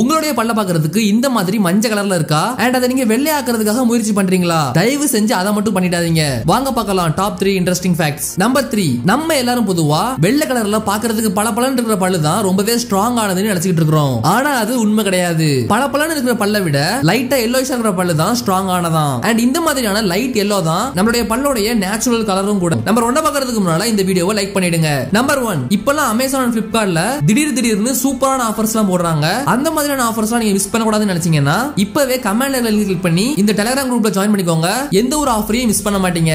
உங்களுடைய பல்ல பாக்குறதுக்கு இந்த மாதிரி மஞ்சள் கலர்ல இருக்கா? அண்ட் அதை நீங்க வெள்ளையாக்குறதுக்காக முயற்சி பண்றீங்களா? தயவு செஞ்சு அதை மட்டும் பண்ணிடாதீங்க. வாங்க பார்க்கலாம் top three interesting facts number three நம்ம எல்லாரும் பொதுவா வெள்ளை கலர்ல பாக்குறதுக்கு பல பலன் இருக்கிற பல்லு தான் ரொம்பவே ஸ்ட்ராங் ஆனதுன்னு நினைச்சிட்டு இருக்கிறோம். ஆனா அது உண்மை கிடையாது. பல பலன் இருக்கிற பல்ல விட லைட்டா எல்லோஷா இருக்கிற பல்லு தான் ஸ்ட்ராங் ஆனதான் அண்ட் இந்த மாதிரியான லைட் எல்லோ தான் நம்மளுடைய பல்லுடைய நேச்சுரல் கலரும் கூட. நம்பர் ஒன்ன பாக்குறதுக்கு முன்னால இந்த வீடியோவை லைக் பண்ணிடுங்க. நம்பர் ஒன் இப்பெல்லாம் அமேசான் பிளிப்கார்ட்ல திடீர் திடீர்னு சூப்பரான ஆஃபர்ஸ் எல்லாம் போடுறாங்க. அந்த மாதிரி மாதிரியான ஆஃபர்ஸ்லாம் நீங்க மிஸ் பண்ணக்கூடாதுன்னு நினைச்சீங்கன்னா இப்பவே கமெண்ட்ல கிளிக் பண்ணி இந்த டெலிகிராம் குரூப்ல ஜாயின் பண்ணிக்கோங்க. எந்த ஒரு ஆஃபரையும் மிஸ் பண்ண மாட்டீங்க.